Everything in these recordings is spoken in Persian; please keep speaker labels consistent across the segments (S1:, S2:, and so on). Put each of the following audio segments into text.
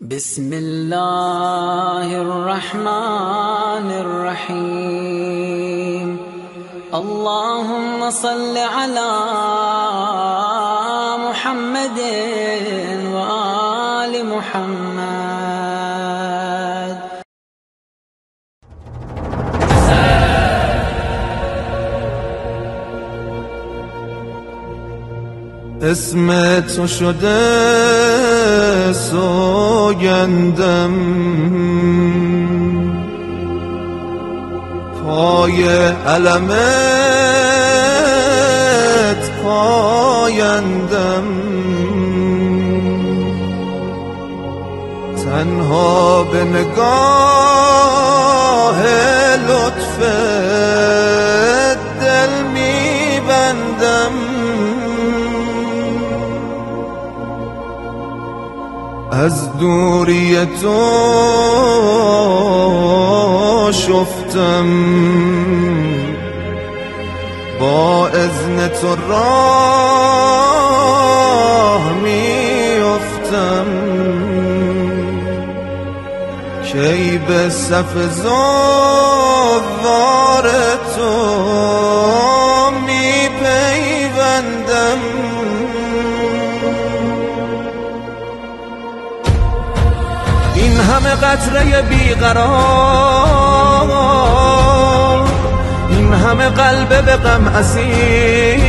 S1: بسم الله الرحمن الرحيم اللهم صل على محمد وآل محمد
S2: اسم تو شده سوگندم پای علمت پایندم. تنها به نگاه لطفت از دوری تو شفتم با ازن تو راه میافتم. کی به صف زوار تو همه قطره بیقرار این همه قلب به غم اسیر.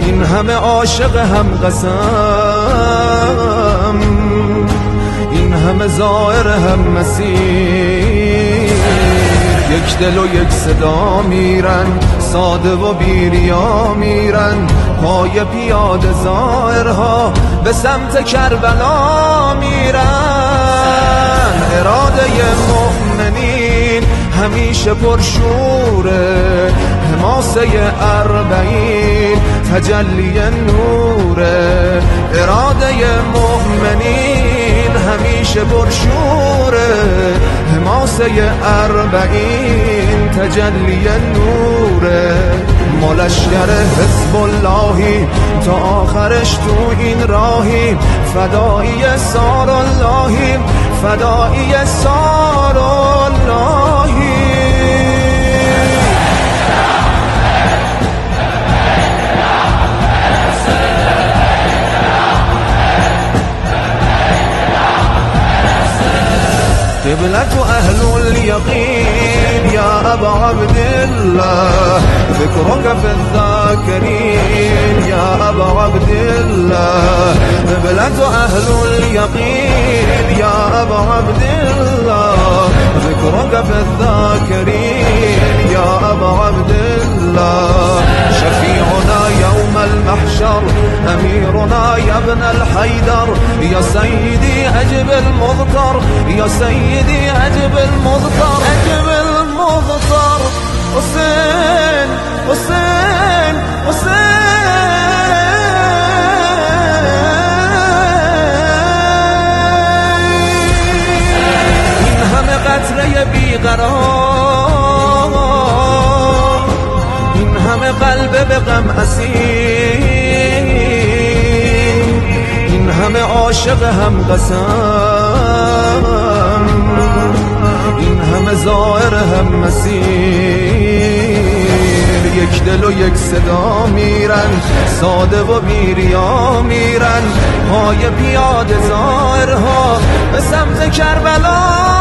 S2: این همه عاشق هم قسم. این همه زائر هم مسیر. یک دل و یک صدا میرن ساده و بیریا میرن. پای پیاده زائرها به سمت کربلا میرن. اراده مؤمنین همیشه پرشوره. حماسه اربعین تجلی نوره. اراده مؤمنین همیشه پرشوره. حماسه اربعین تجلی نوره. ملشگر حزب اللهی تا آخرش تو این راهی. فدایی سار اللهی فدایی سار اللهی قبلة أهل اليقين يا أبا عبد الله ذكرك في الذاكرين. يا أبا عبد الله قبلة أهل اليقين. يا أبا عبد الله ذكرك في الذاكرين. يا أبا عبد الله شفيعنا يوم المحشر أميرنا يا ابن الحيدر. يا سيدي أجب المذكر يا سيدي أجب بیقرار این همه قلب به غم اسیر این همه عاشق هم قسم. این همه زائر هم مسیر یک دل و یک صدا میرن ساده و بیریا میرن. پای پیاده زائرها به سمت کربلا